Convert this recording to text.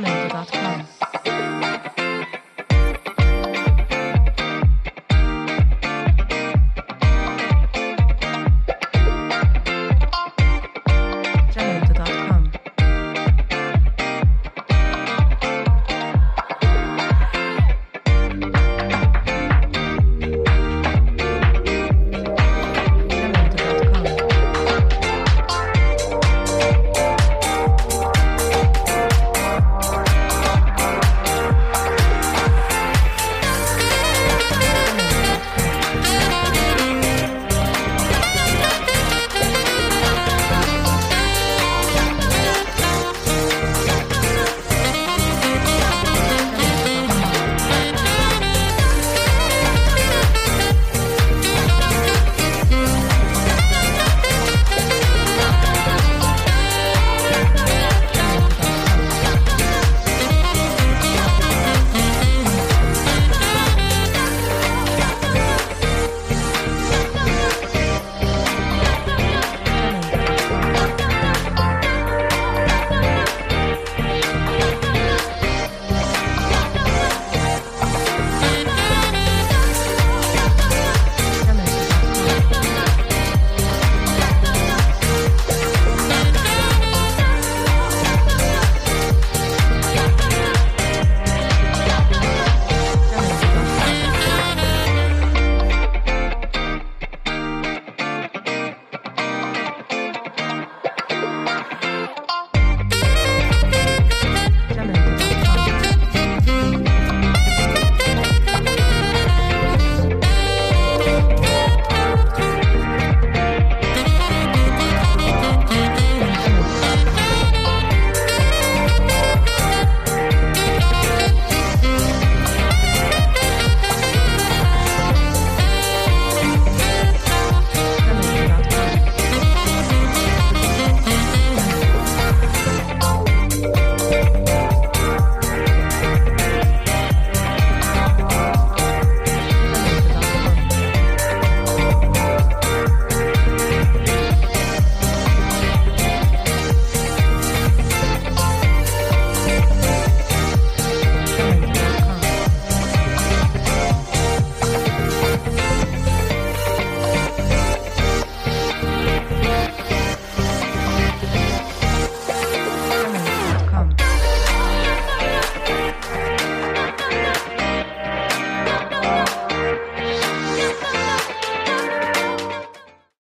Sacramento.com.